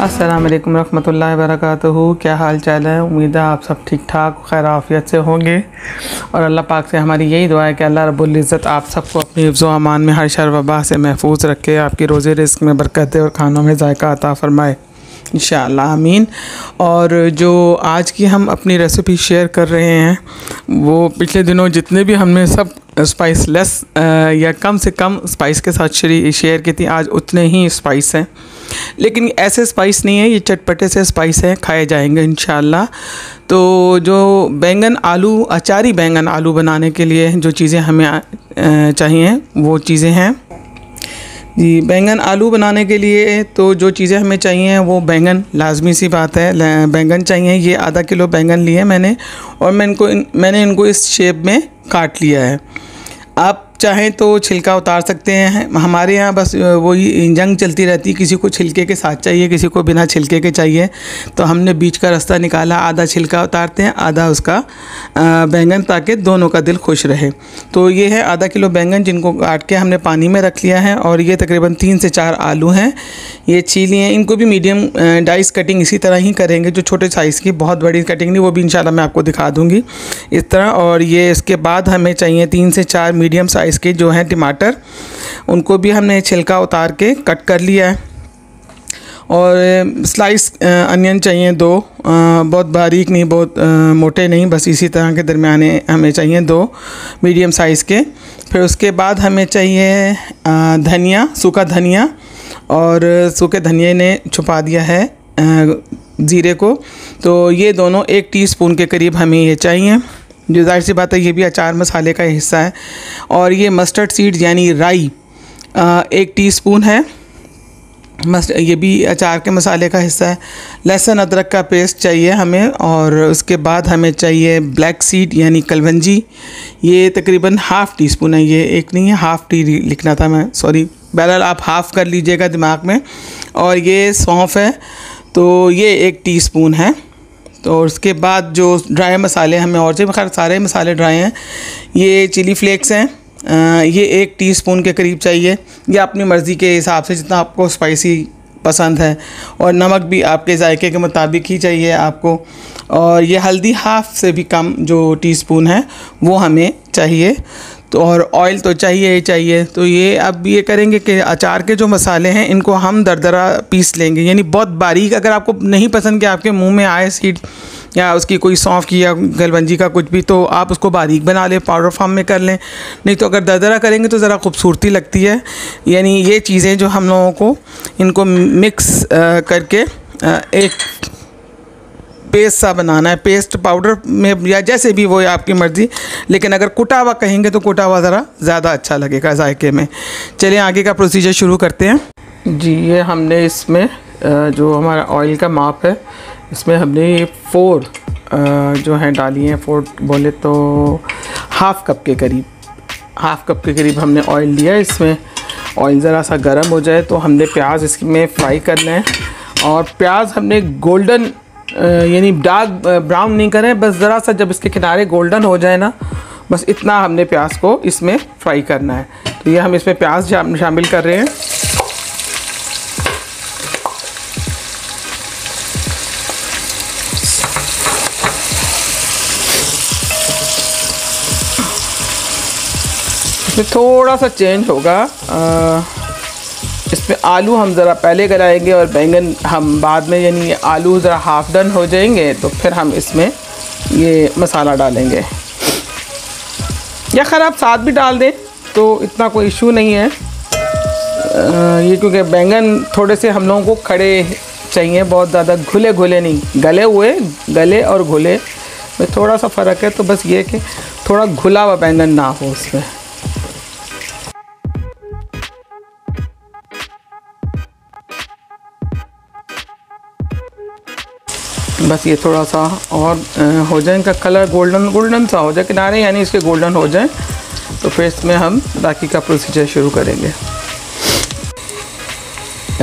अस्सलाम वालेकुम रहमतुल्लाहि क्या हाल चाल है? उम्मीद है आप सब ठीक ठाक खैर आफियत से होंगे। और अल्लाह पाक से हमारी यही दुआ है कि अल्लाह रब्बुल इज़्ज़त आप सबको अपनी हिफ्ज़ अमान में हर शर वबा से महफूज रखे, आपकी रोज़े रिस्क में बरकत और खानों में जायका अता फ़रमाए। इन आमीन। और जो आज की हम अपनी रेसिपी शेयर कर रहे हैं, वो पिछले दिनों जितने भी हमने सब स्पाइस लेस या कम से कम स्पाइस के साथ शेयर की थी। आज उतने ही स्पाइस हैं। लेकिन ऐसे स्पाइस नहीं है, ये चटपटे से स्पाइस हैं, खाए जाएँगे इन तो जो बैंगन आलू, अचारी बैंगन आलू बनाने के लिए जो चीज़ें हमें चाहिए वो चीज़ें हैं। जी, बैंगन आलू बनाने के लिए तो जो चीज़ें हमें चाहिए वो बैंगन, लाजमी सी बात है। बैंगन चाहिए, ये आधा किलो बैंगन लिए मैंने और मैं इनको मैंने इनको इस शेप में काट लिया है। आप चाहें तो छिलका उतार सकते हैं। हमारे यहाँ बस वही जंग चलती रहती है। किसी को छिलके के साथ चाहिए, किसी को बिना छिलके के चाहिए। तो हमने बीच का रास्ता निकाला, आधा छिलका उतारते हैं, आधा उसका बैंगन ताकि दोनों का दिल खुश रहे। तो ये है आधा किलो बैंगन जिनको काट के हमने पानी में रख लिया है और ये तकरीबन तीन से चार आलू हैं। ये छीली हैं। इनको भी मीडियम डाइस कटिंग इसी तरह ही करेंगे। जो छोटे साइज़ की बहुत बड़ी कटिंग नहीं, वो भी इंशाल्लाह मैं आपको दिखा दूँगी। इस तरह और ये इसके बाद हमें चाहिए तीन से चार मीडियम साइज़ इसके जो हैं टमाटर, उनको भी हमने छिलका उतार के कट कर लिया है। और स्लाइस अनियन चाहिए दो बहुत बारीक नहीं, बहुत मोटे नहीं, बस इसी तरह के दरमियाने हमें चाहिए दो मीडियम साइज़ के। फिर उसके बाद हमें चाहिए धनिया, सूखा धनिया, और सूखे धनिया ने छुपा दिया है ज़ीरे को। तो ये दोनों एक टीस्पून के करीब हमें ये चाहिए। जो ज़ाहिर सी बात है, ये भी अचार मसाले का हिस्सा है। और ये मस्टर्ड सीड यानी राई एक टीस्पून है। मस्ट ये भी अचार के मसाले का हिस्सा है। लहसुन, अदरक का पेस्ट चाहिए हमें, और उसके बाद हमें चाहिए ब्लैक सीड यानी कलवंजी। ये तकरीबन हाफ़ टी स्पून है, ये एक नहीं है हाफ़ टी लिखना था मैं सॉरी बहरहाल आप हाफ़ कर लीजिएगा दिमाग में। और ये सौंफ है तो ये एक टीस्पून है। तो उसके बाद जो ड्राई मसाले हमें और से खैर, सारे मसाले ड्राई हैं। ये चिली फ्लेक्स हैं। ये एक टीस्पून के करीब चाहिए। ये अपनी मर्ज़ी के हिसाब से जितना आपको स्पाइसी पसंद है। और नमक भी आपके जायके के मुताबिक ही चाहिए आपको। और ये हल्दी हाफ़ से भी कम जो टीस्पून है, वो हमें चाहिए। तो और ऑयल तो चाहिए ही चाहिए। तो ये अब ये करेंगे कि अचार के जो मसाले हैं, इनको हम दरदरा पीस लेंगे। यानी बहुत बारीक अगर आपको नहीं पसंद कि आपके मुँह में आए सीट या उसकी कोई सौंफ की या गलबंजी का कुछ भी तो आप उसको बारीक बना लें पाउडर फॉर्म में कर लें। नहीं तो अगर दरदरा करेंगे तो ज़रा खूबसूरती लगती है। यानी ये चीज़ें जो हम लोगों को इनको मिक्स करके एक पेस्ट सा बनाना है पेस्ट पाउडर में या जैसे भी वो है आपकी मर्ज़ी, लेकिन अगर कुटा हुआ कहेंगे तो कुटा हुआ ज़रा ज़्यादा अच्छा लगेगा जायके में। चलिए आगे का प्रोसीजर शुरू करते हैं। जी, ये हमने इसमें जो हमारा ऑयल का माप है, इसमें हमने ये फोर जो है डाली हैं। फोर बोले तो हाफ़ कप के करीब हाफ़ कप के करीब हमने ऑयल लिया इसमें ऑयल ज़रा सा गर्म हो जाए तो हमने प्याज इसमें फ्राई करना है और प्याज हमने गोल्डन यानी डार्क ब्राउन नहीं करें बस ज़रा सा जब इसके किनारे गोल्डन हो जाए ना बस इतना हमने प्याज को इसमें फ्राई करना है। तो ये हम इसमें प्याज शामिल कर रहे हैं। इसमें थोड़ा सा चेंज होगा। आ, इसमें आलू हम ज़रा पहले गलाएँगे और बैंगन हम बाद में यानी आलू ज़रा हाफ़ डन हो जाएँगे तो फिर हम इसमें ये मसाला डालेंगे। या खैर आप साथ भी डाल दें तो इतना कोई इशू नहीं है। ये क्योंकि बैंगन थोड़े से हम लोगों को खड़े चाहिए, बहुत ज़्यादा घुले घुले नहीं, गले हुए, गले और घुले में थोड़ा सा फ़र्क है तो बस ये कि थोड़ा घुला हुआ बैंगन ना हो उसमें बस ये थोड़ा सा और हो जाए इनका कलर गोल्डन गोल्डन सा हो जाए, किनारे यानी इसके गोल्डन हो जाए तो फिर इसमें हम बाकी का प्रोसीजर शुरू करेंगे।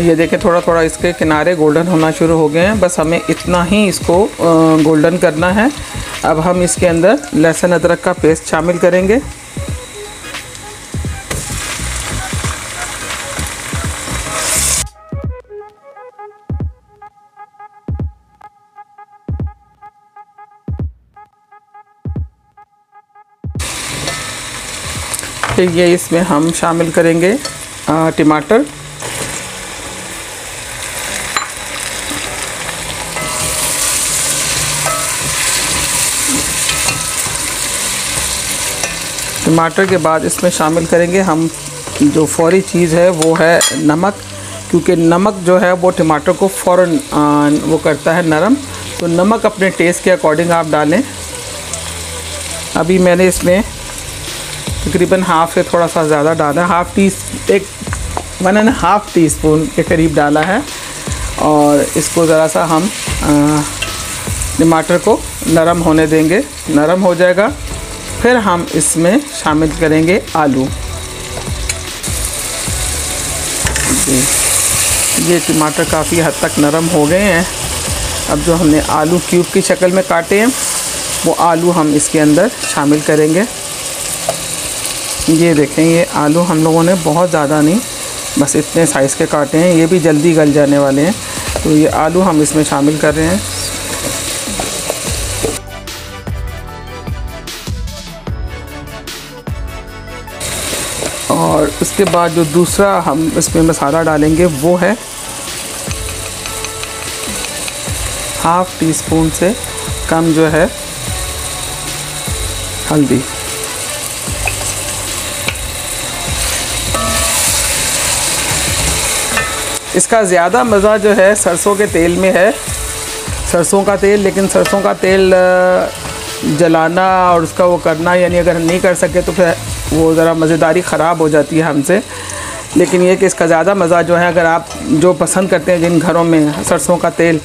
ये देखें थोड़ा थोड़ा इसके किनारे गोल्डन होना शुरू हो गए हैं। बस हमें इतना ही इसको गोल्डन करना है। अब हम इसके अंदर लहसुन अदरक का पेस्ट शामिल करेंगे। फिर ये इसमें हम शामिल करेंगे टमाटर। टमाटर के बाद इसमें शामिल करेंगे हम जो फौरी चीज़ है, वो है नमक, क्योंकि नमक जो है वो टमाटर को फ़ौर वो करता है नरम। तो नमक अपने टेस्ट के अकॉर्डिंग आप डालें। अभी मैंने इसमें तकरीबन हाफ़ से थोड़ा सा ज़्यादा डाला हाफ़ टी एक one and half teaspoon के करीब डाला है। और इसको ज़रा सा हम टमाटर को नरम होने देंगे। नरम हो जाएगा। फिर हम इसमें शामिल करेंगे आलू। ये टमाटर काफ़ी हद तक नरम हो गए हैं। अब जो हमने आलू क्यूब की शक्ल में काटे हैं, वो आलू हम इसके अंदर शामिल करेंगे। ये देखें, ये आलू हम लोगों ने बहुत ज़्यादा नहीं, बस इतने साइज़ के काटे हैं, ये भी जल्दी गल जाने वाले हैं। तो ये आलू हम इसमें शामिल कर रहे हैं। और उसके बाद जो दूसरा हम इसमें मसाला डालेंगे, वो है हाफ़ टी स्पून से कम जो है हल्दी। इसका ज़्यादा मज़ा जो है सरसों के तेल में है। सरसों का तेल, लेकिन सरसों का तेल जलाना और उसका वो करना, यानी अगर नहीं कर सके तो फिर वो ज़रा मज़ेदारी ख़राब हो जाती है हमसे। लेकिन ये कि इसका ज़्यादा मज़ा जो है, अगर आप जो पसंद करते हैं जिन घरों में सरसों का तेल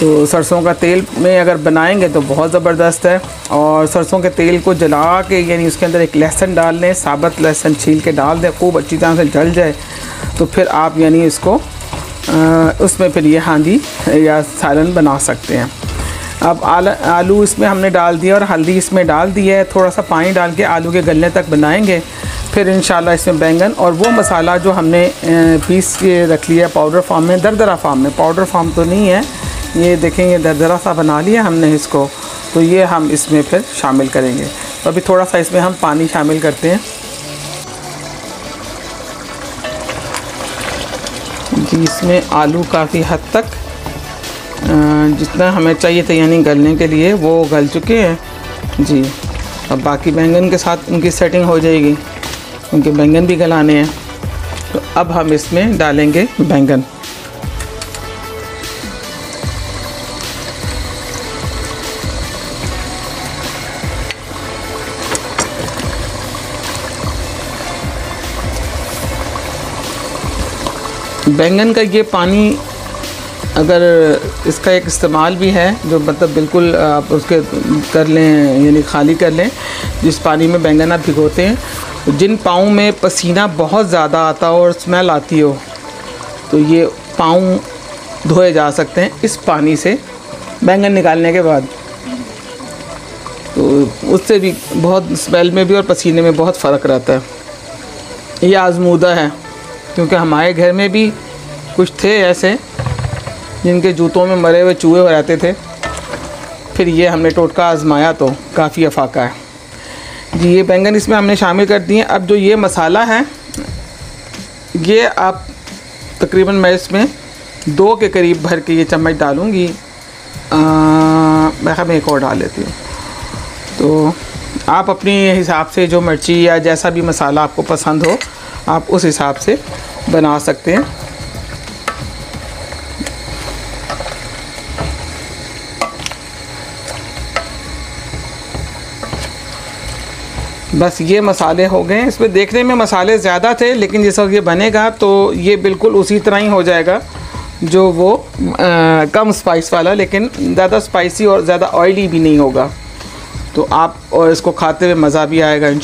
तो सरसों का तेल में अगर बनाएँगे तो बहुत ज़बरदस्त है। और सरसों के तेल को जला के, यानी उसके अंदर एक लहसुन डाल लें, साबत लहसुन छील के डाल दें, खूब अच्छी तरह से जल जाए तो फिर आप, यानी इसको उसमें फिर ये हांडी या सालन बना सकते हैं। अब आल, आलू इसमें हमने डाल दिया और हल्दी इसमें डाल दी है। थोड़ा सा पानी डाल के आलू के गलने तक बनाएँगे। फिर इन इसमें बैंगन और वो मसाला जो हमने पीस के रख लिया है पाउडर फॉर्म में, दरदरा फॉर्म में। पाउडर फॉर्म तो नहीं है, ये देखें, ये दरदरा सा बना लिया हमने इसको। तो ये हम इसमें फिर शामिल करेंगे। तो अभी थोड़ा सा इसमें हम पानी शामिल करते हैं। जी इसमें आलू काफ़ी हद तक जितना हमें चाहिए था, यानी गलने के लिए, वो गल चुके हैं। जी। अब बाकी बैंगन के साथ उनकी सेटिंग हो जाएगी। उनके बैंगन भी गलाने हैं। तो अब हम इसमें डालेंगे बैंगन। बैंगन का ये पानी अगर इसका एक इस्तेमाल भी है, जो मतलब बिल्कुल आप उसके कर लें, यानी खाली कर लें, जिस पानी में बैंगन आप भिगोते हैं, जिन पाँव में पसीना बहुत ज़्यादा आता हो और स्मेल आती हो तो ये पाँव धोए जा सकते हैं इस पानी से बैंगन निकालने के बाद। तो उससे भी बहुत स्मेल में भी और पसीने में बहुत फ़र्क रहता है। ये आजमूदा है। क्योंकि हमारे घर में भी कुछ थे ऐसे, जिनके जूतों में मरे हुए चूहे रहते थे। फिर ये हमने टोटका आजमाया तो काफ़ी अफाका है। जी, ये बैंगन इसमें हमने शामिल कर दिए। अब जो ये मसाला है, ये आप तकरीबन मैं इसमें दो के करीब भर के ये चम्मच डालूँगी। मैं मैं एक और डाल लेती हूँ। तो आप अपने हिसाब से जो मिर्ची या जैसा भी मसाला आपको पसंद हो आप उस हिसाब से बना सकते हैं। बस ये मसाले हो गए। इसमें देखने में मसाले ज़्यादा थे लेकिन जैसा ये बनेगा तो ये बिल्कुल उसी तरह ही हो जाएगा जो वो आ, कम स्पाइस वाला लेकिन ज़्यादा स्पाइसी और ज़्यादा ऑयली भी नहीं होगा। तो आप और इसको खाते हुए मज़ा भी आएगा इन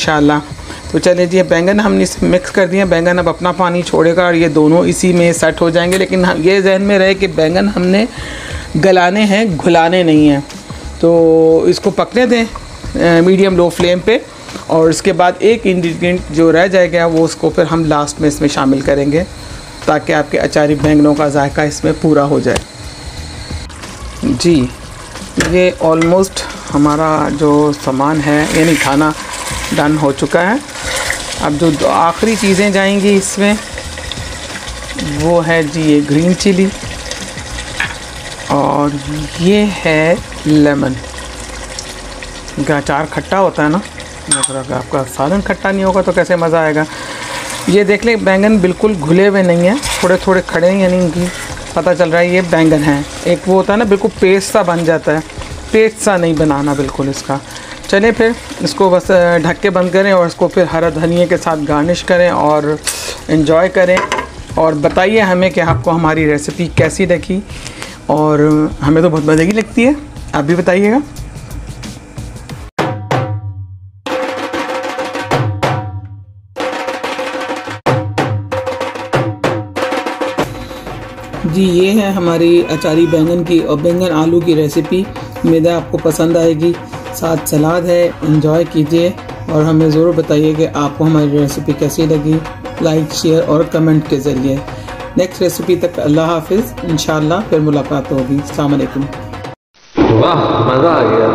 तो चले जी बैंगन हमने इसमें मिक्स कर दिए बैंगन अब अपना पानी छोड़ेगा और ये दोनों इसी में सेट हो जाएँगे। लेकिन हम, ये जहन में रहे कि बैंगन हमने गलाने हैं, घुलाने नहीं हैं। तो इसको पकने दें मीडियम लो फ्लेम पे और इसके बाद एक इंग्रेडिएंट जो रह जाएगा, वो उसको फिर हम लास्ट में इसमें शामिल करेंगे ताकि आपके अचारी बैंगनों का जायका इसमें पूरा हो जाए। जी, ये ऑलमोस्ट हमारा जो सामान है, यानी खाना डन हो चुका है। अब जो आखिरी चीज़ें जाएँगी इसमें, वो है जी ये ग्रीन चिली और ये है लेमन का अचार खट्टा होता है ना, अगर आपका सालन खट्टा नहीं होगा तो कैसे मज़ा आएगा? ये देख ले, बैंगन बिल्कुल घुले हुए नहीं हैं थोड़े थोड़े खड़े हैं, यानी कि पता चल रहा है ये बैंगन है। एक वो होता है ना, बिल्कुल पेस्ट सा बन जाता है। पेस्ट सा नहीं बनाना बिल्कुल इसका। चलिए फिर, इसको बस ढक के बंद करें और इसको फिर हरा धनिया के साथ गार्निश करें और इन्जॉय करें। और बताइए हमें कि आपको हमारी रेसिपी कैसी लगी और हमें तो बहुत मज़े की लगती है। आप भी बताइएगा। जी, ये है हमारी अचारी बैंगन की और बैंगन आलू की रेसिपी उम्मीद है आपको पसंद आएगी। साथ सलाद है इंजॉय कीजिए और हमें ज़रूर बताइए कि आपको हमारी रेसिपी कैसी लगी। लाइक शेयर और कमेंट के ज़रिए। नेक्स्ट रेसिपी तक अल्लाह हाफिज़। इन फिर मुलाकात होगी। अलैक्म वाह, मज़ा आ गया।